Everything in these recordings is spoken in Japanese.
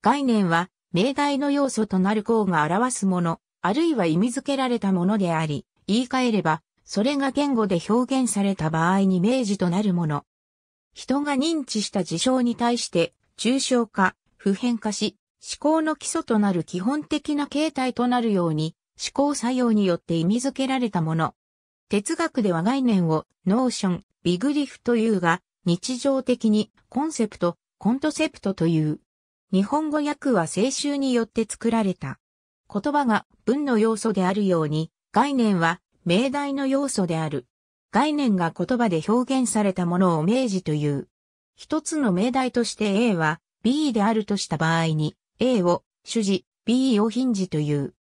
概念は命題の要素となる項が表すもの、あるいは意味付けられたものであり、言い換えれば、それが言語で表現された場合に名辞となるもの。人が認知した事象に対して、抽象化、普遍化し、思考の基礎となる基本的な形態となるように、思考作用によって意味付けられたもの。哲学では概念を notion、Begriff というが、日常的にコンセプト、 Konzept という。日本語訳は聖集によって作られた。言葉が文の要素であるように、概念は命題の要素である。概念が言葉で表現されたものを明示という。一つの命題として A は B であるとした場合に A を主事、B を頻事という。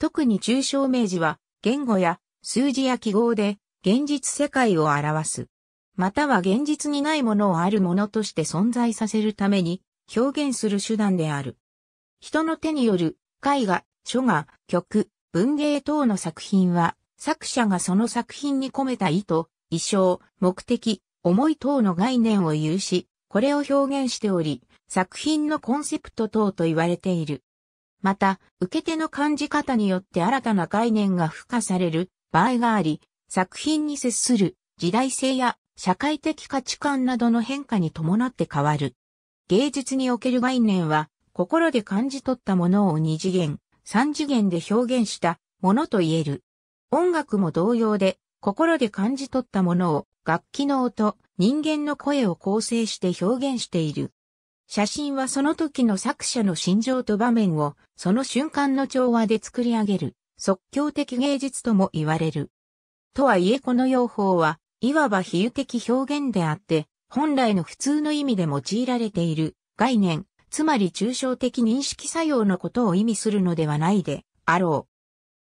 特に抽象明示は言語や数字や記号で現実世界を表す。または現実にないものをあるものとして存在させるために表現する手段である。人の手による絵画、書画、曲、文芸等の作品は作者がその作品に込めた意図、意象、目的、思い等の概念を有し、これを表現しており、作品のコンセプト等と言われている。また、受け手の感じ方によって新たな概念が付加される場合があり、作品に接する時代性や社会的価値観などの変化に伴って変わる。芸術における概念は、心で感じ取ったものを二次元、三次元で表現したものと言える。音楽も同様で、心で感じ取ったものを楽器の音、人間の声を構成して表現している。写真はその時の作者の心情と場面をその瞬間の調和で作り上げる即興的芸術とも言われる。とはいえこの用法はいわば比喩的表現であって本来の普通の意味で用いられている概念、つまり抽象的認識作用のことを意味するのではないであろ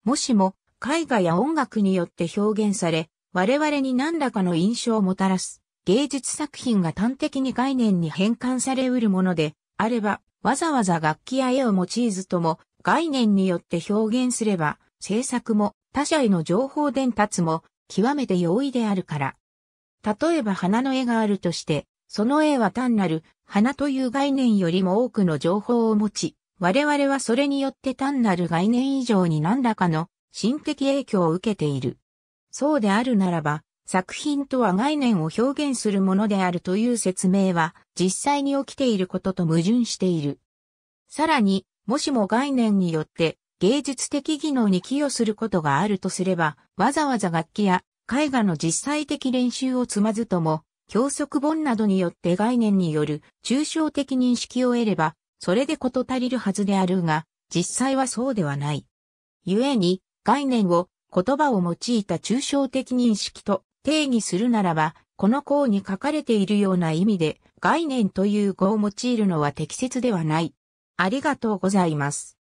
う。もしも絵画や音楽によって表現され、我々に何らかの印象をもたらす芸術作品が端的に概念に変換されうるものであれば、わざわざ楽器や絵を用いずとも概念によって表現すれば、制作も他者への情報伝達も極めて容易であるから。例えば花の絵があるとして、その絵は単なる花という概念よりも多くの情報を持ち、我々はそれによって単なる概念以上に何らかの心的影響を受けている。そうであるならば、作品とは概念を表現するものであるという説明は実際に起きていることと矛盾している。さらに、もしも概念によって芸術的技能に寄与することがあるとすれば、わざわざ楽器や絵画の実際的練習を積まずとも、教則本などによって概念による抽象的認識を得れば、それでこと足りるはずであるが、実際はそうではない。故に、概念を言葉を用いた抽象的認識と定義するならば、この項に書かれているような意味で概念という語を用いるのは適切ではない。ありがとうございます。